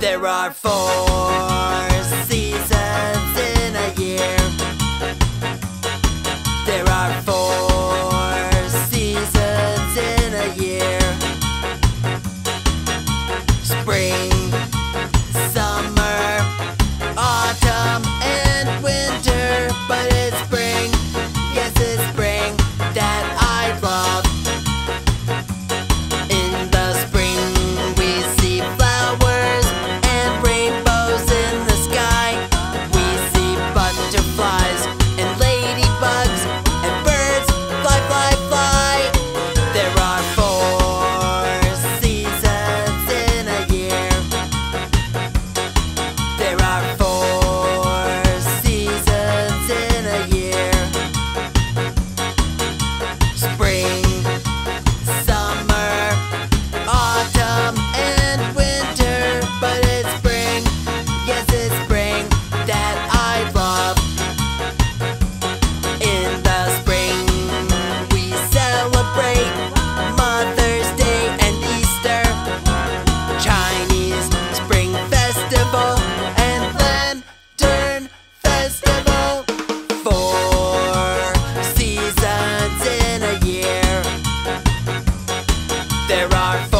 There are four seasons in a year. There are four seasons in a year. there are